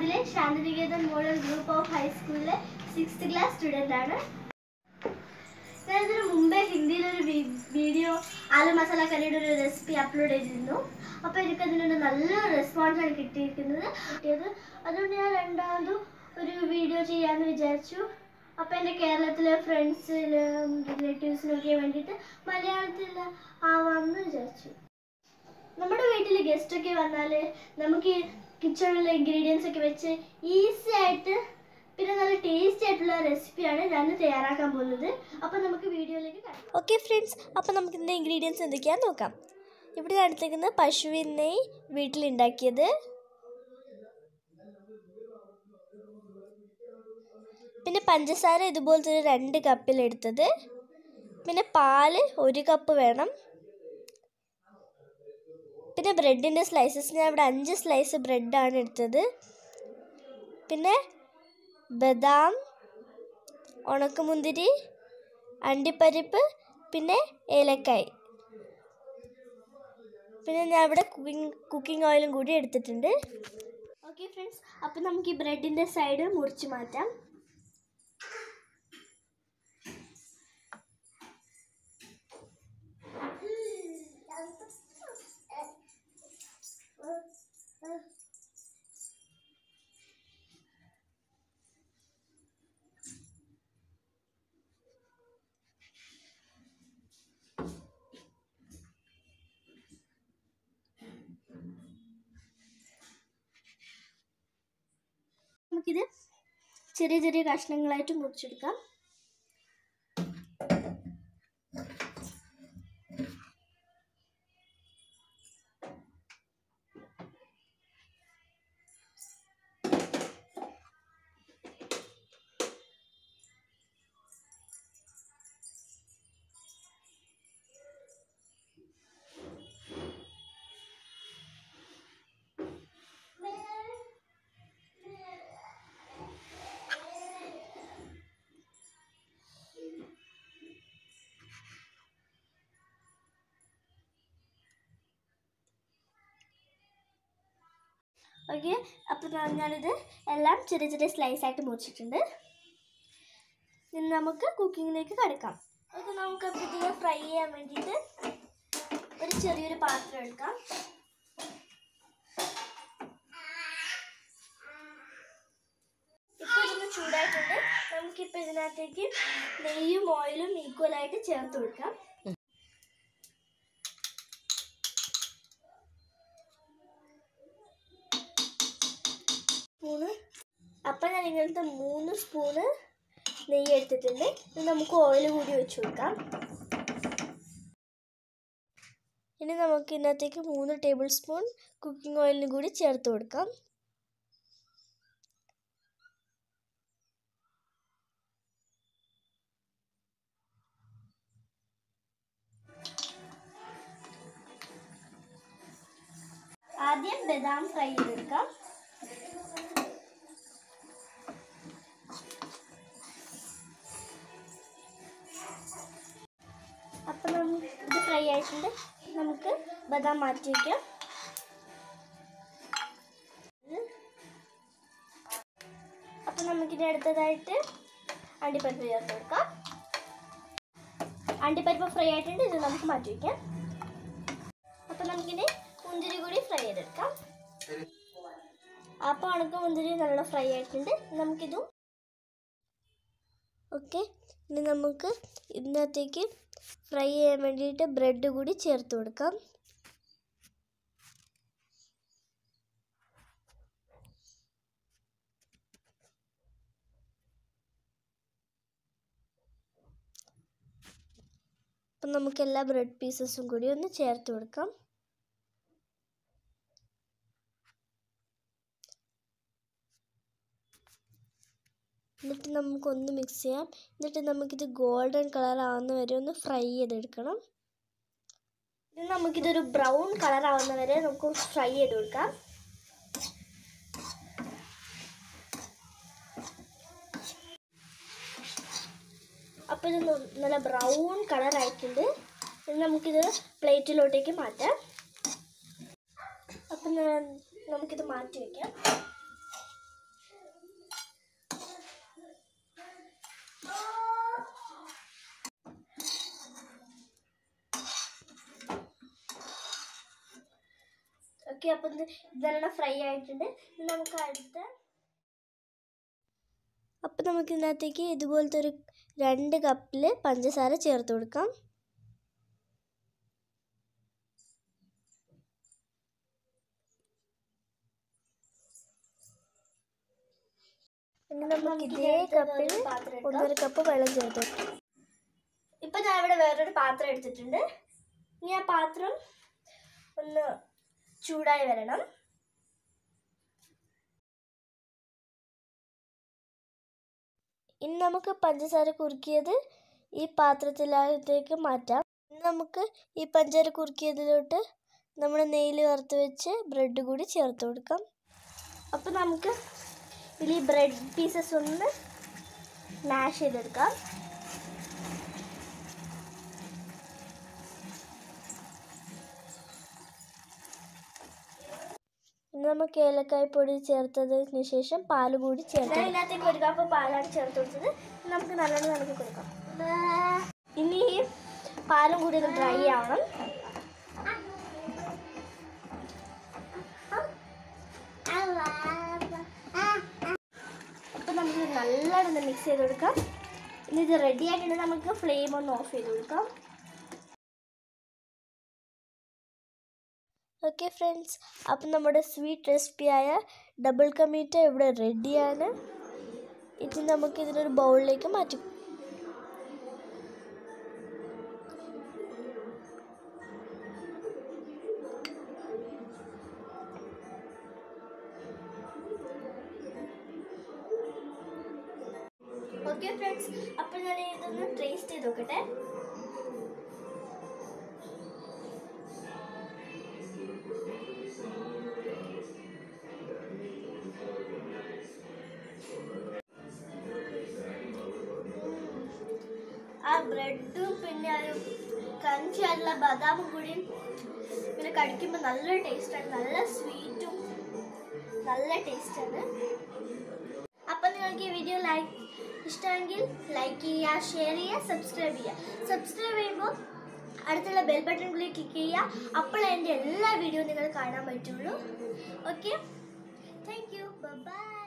ഹൈദരാബാദിലെ Shantiniketan model group of ഹൈസ്കൂളിലെ sixth class student ആണ്. ഞാൻ ഇതിന് മുമ്പേ ഹിന്ദിയിലൊരു വീഡിയോ ആലു മസാല കറിയുടെ ഒരു റെസിപ്പി അപ്ലോഡ് ചെയ്തിരുന്നു. അപ്പോൾ എനിക്ക് അതിനൊരു നല്ലൊരു റെസ്പോൺസാണ് കിട്ടിയിരിക്കുന്നത്. കിട്ടിയത് അതുകൊണ്ട് ഞാൻ രണ്ടാമതും ഒരു വീഡിയോ ചെയ്യാമെന്ന് വിചാരിച്ചു. അപ്പം എന്റെ കേരളത്തിലെ ഫ്രണ്ട്സിനും റിലേറ്റീവ്സിനൊക്കെ വേണ്ടിയിട്ട് മലയാളത്തിൽ ആവാമെന്ന് വിചാരിച്ചു. നമ്മുടെ വീട്ടിൽ ഗസ്റ്റൊക്കെ വന്നാൽ നമുക്ക് കിച്ചണിലെ ഇൻഗ്രീഡിയൻസ് ഒക്കെ വെച്ച് ഈസി ആയിട്ട് പിന്നെ നല്ല ടേസ്റ്റി ആയിട്ടുള്ള റെസിപ്പിയാണ് ഞാൻ തയ്യാറാക്കാൻ പോകുന്നത്. അപ്പോൾ നമുക്ക് വീഡിയോയിലേക്ക് കാണാം ഓക്കെ ഫ്രണ്ട്സ് അപ്പോൾ നമുക്ക് ഇതിന്റെ ഇൻഗ്രീഡിയൻസ് എന്തൊക്കെയാണെന്ന് നോക്കാം. ഇവിടെ കാണിച്ചിരിക്കുന്നത് പശുവിൻ നെയ്യ് വീട്ടിലുണ്ടാക്കിയത്. പിന്നെ പഞ്ചസാര ഇതുപോലത്തെ ഒരു രണ്ട് കപ്പിലെടുത്തത് പിന്നെ പാൽ ഒരു കപ്പ് വേണം. പിന്നെ ബ്രെഡിന്റെ സ്ലൈസസ് ഞാൻ ഇവിടെ അഞ്ച് സ്ലൈസ് ബ്രെഡാണ് എടുത്തത്. പിന്നെ ബദാം ഉണക്കമുന്തിരി അണ്ടിപ്പരിപ്പ് പിന്നെ ഏലക്കായ്. പിന്നെ ഞാൻ ഇവിടെ കുക്കിംഗ് കുക്കിംഗ് ഓയിലും കൂടി എടുത്തിട്ടുണ്ട്. ഓക്കെ ഫ്രണ്ട്സ് അപ്പം നമുക്ക് ഈ ബ്രെഡിന്റെ സൈഡ് മുറിച്ച് മാറ്റാം. നമുക്കിത് ചെറിയ ചെറിയ കഷ്ണങ്ങളായിട്ട് മുറിച്ചെടുക്കാം. ഓക്കെ. അപ്പോൾ ഞാനിത് എല്ലാം ചെറിയ ചെറിയ സ്ലൈസ് ആയിട്ട് മുറിച്ചിട്ടുണ്ട്. ഇനി നമുക്ക് കുക്കിങ്ങിലേക്ക് കടക്കാം. ഓക്കെ നമുക്ക് അപ്പോൾ ഇതിനെ ഫ്രൈ ചെയ്യാൻ വേണ്ടിയിട്ട് ഒരു ചെറിയൊരു പാത്രം എടുക്കാം. ഇപ്പോൾ ഇതൊന്ന് ചൂടായിട്ടുണ്ട്. നമുക്കിപ്പോൾ ഇതിനകത്തേക്ക് നെയ്യും ഓയിലും ഈക്വലായിട്ട് ചേർത്ത് കൊടുക്കാം. സ്പൂണ് അപ്പം ഞാൻ ഇങ്ങനത്തെ മൂന്ന് സ്പൂണ് നെയ്യ് എടുത്തിട്ടുണ്ട്. ഇനി നമുക്ക് ഓയിൽ കൂടി വെച്ച് കൊടുക്കാം. ഇനി നമുക്ക് ഇതിനകത്തേക്ക് മൂന്ന് ടേബിൾ സ്പൂൺ കുക്കിംഗ് ഓയിലിന് കൂടി ചേർത്ത് കൊടുക്കാം. ആദ്യം ബദാം ഫ്രൈ ചെയ്തെടുക്കാം. ഫ്രൈ ആയിട്ടുണ്ട്. നമുക്ക് ബദാം മാറ്റി വയ്ക്കാം അപ്പം നമുക്കിനി അടുത്തതായിട്ട് അണ്ടിപ്പരിപ്പ് ചേർത്ത് കൊടുക്കാം. അണ്ടിപ്പരിപ്പ് ഫ്രൈ ആയിട്ടുണ്ട്. ഇത് നമുക്ക് മാറ്റി വയ്ക്കാം അപ്പം നമുക്കിനി മുന്തിരി കൂടി ഫ്രൈ ചെയ്തെടുക്കാം. അപ്പം അണുക്ക് മുന്തിരി നല്ല ഫ്രൈ ആയിട്ടുണ്ട്. നമുക്കിതും ഓക്കെ. ഇനി നമുക്ക് ഇതിനകത്തേക്ക് ഫ്രൈ ചെയ്യാൻ വേണ്ടിയിട്ട് ബ്രെഡ് കൂടി ചേർത്ത് കൊടുക്കാം. അപ്പം നമുക്ക് എല്ലാ ബ്രെഡ് പീസസും കൂടി ഒന്ന് ചേർത്ത് കൊടുക്കാം. എന്നിട്ട് നമുക്കൊന്ന് മിക്സ് ചെയ്യാം. എന്നിട്ട് നമുക്കിത് ഗോൾഡൻ കളർ ആവുന്ന വരെ ഒന്ന് ഫ്രൈ ചെയ്തെടുക്കണം. ഇനി നമുക്കിതൊരു ബ്രൗൺ കളർ ആവുന്ന വരെ നമുക്ക് ഫ്രൈ ചെയ്ത് കൊടുക്കാം അപ്പോൾ ഇത് നല്ല ബ്രൗൺ കളർ ആയിട്ടുണ്ട്. ഇനി നമുക്കിത് പ്ലേറ്റിലോട്ടേക്ക് മാറ്റാം. അപ്പം നമുക്കിത് മാറ്റി വയ്ക്കാം ഓക്കെ അപ്പം ഇത് ഇതെല്ലാം ഫ്രൈ ആയിട്ടുണ്ട്. നമുക്ക് അടുത്ത അപ്പം നമുക്ക് ഇതിനകത്തേക്ക് ഇതുപോലത്തെ ഒരു രണ്ട് കപ്പിൽ പഞ്ചസാര ചേർത്ത് കൊടുക്കാം. നമുക്ക് ഇതേ കപ്പിൽ ഒന്നര കപ്പ് വെള്ളം ചേർത്ത് കൊടുക്കാം. ഇപ്പൊ ഞാൻ ഇവിടെ വേറൊരു പാത്രം എടുത്തിട്ടുണ്ട്. ഇനി ആ പാത്രം ഒന്ന് ചൂടായി വരണം. ഇനി നമുക്ക് പഞ്ചസാര കുറുക്കിയത് ഈ പാത്രത്തിലേക്ക് മാറ്റാം. ഇനി നമുക്ക് ഈ പഞ്ചസാര കുറുക്കിയതിലോട്ട് നമ്മൾ നെയ്യിൽ വറുത്ത് വെച്ച് ബ്രെഡ് കൂടി ചേർത്ത് കൊടുക്കാം. അപ്പോൾ നമുക്ക് ഇതിൽ ബ്രെഡ് പീസസ് ഒന്ന് മാഷ് ചെയ്തെടുക്കാം. ഇനി നമുക്ക് ഏലക്കായ്പൊടി ചേർത്തതിന് ശേഷം പാൽ കൂടി ചേർത്ത് അതിനകത്തേക്ക് ഒരു കപ്പ് പാലാണ് ചേർത്ത് കൊടുത്തത്. നമുക്ക് നല്ലോണം നമുക്ക് കൊടുക്കാം. ഇനി പാലും കൂടി ഒന്ന് ഡ്രൈ ആവണം. അപ്പം നമുക്ക് നല്ലോണം മിക്സ് ചെയ്ത് കൊടുക്കാം. ഇനി ഇത് റെഡി ആയിട്ടുണ്ടെങ്കിൽ നമുക്ക് ഫ്ലെയിം ഒന്ന് ഓഫ് ചെയ്ത് കൊടുക്കാം. ഓക്കെ ഫ്രണ്ട്സ് അപ്പം നമ്മുടെ സ്വീറ്റ് റെസിപ്പിയായ ഡബിൾ കമീറ്റ ഇവിടെ റെഡിയാണ് ഇത് നമുക്ക് ഇതിനൊരു ബൗളിലേക്ക് മാറ്റി. ഓക്കെ ഫ്രണ്ട്സ് അപ്പോൾ ഞാൻ ഇതൊന്ന് ടേസ്റ്റ് ചെയ്ത് നോക്കട്ടെ. ആ ബ്രെഡും പിന്നെ ഒരു ക്രഞ്ചി ആയിട്ടുള്ള ബദാമും കൂടി പിന്നെ കഴിക്കുമ്പോൾ നല്ല ടേസ്റ്റാണ് നല്ല സ്വീറ്റും നല്ല ടേസ്റ്റാണ് അപ്പം നിങ്ങൾക്ക് ഈ വീഡിയോ ലൈക്ക് ഇഷ്ടമെങ്കിൽ ലൈക്ക് ചെയ്യുക ഷെയർ ചെയ്യുക സബ്സ്ക്രൈബ് ചെയ്യുക. സബ്സ്ക്രൈബ് ചെയ്യുമ്പോൾ അടുത്തുള്ള ബെൽ ബട്ടൺ കൂടി ക്ലിക്ക് ചെയ്യുക. അപ്പോൾ എന്റെ എല്ലാ വീഡിയോയും നിങ്ങൾ കാണാൻ പറ്റുള്ളൂ. Okay thank you by